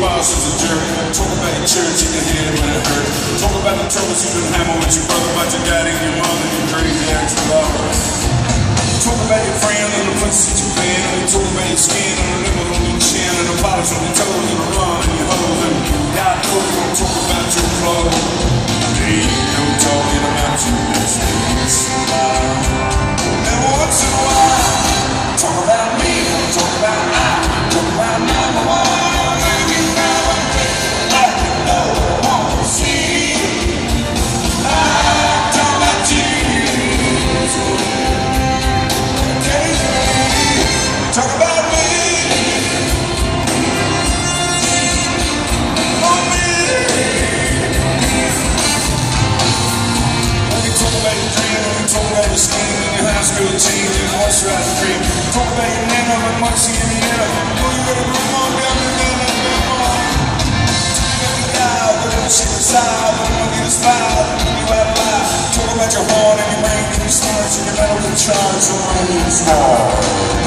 boss is a jerk. Talk about your church in your head when it hurt. Talk about the troubles you've been having with your brother, about your daddy and your mother, your crazy ex-lover. Talk about your friend and the places that you've been. And talk about your and school team, and your moisturizer cream, talk about your nana, but much in your nana. Know you gotta run on down the nana. Talk about the dial, but don't shit aside, don't want you to smile, out of line. Talk about your heart and your brain and your smarts and your mental control, so I need smart.